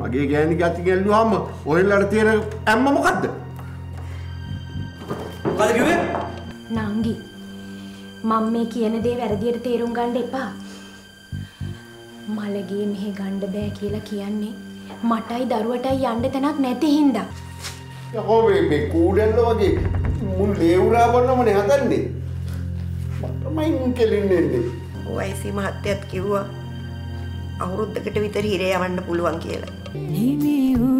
මගේ ගෑණි ගති ගැල්ලුවාම ඔහෙල්ලට තියෙන ඇම්ම මොකක්ද? මොකද කිව්වේ? නංගි මම මේ කියන දේ වැරදියට තේරුම් ගන්න එපා. මලගේ මෙහෙ ගණ්ඩ බෑ කියලා කියන්නේ මටයි දරුවටයි යන්න තැනක් නැති හින්දා. යකෝ මේ මේ කූඩැල්ල වගේ මුන් ලේවුරා බොන්නමනේ හදන්නේ. මටමයි කෙලින්නෙන්නේ. ඔයිසි මහත්තයත් කිව්වා අවුරුද්දකට විතර හිරේ යවන්න පුළුවන් කියලා. හිමි වුණේ නැති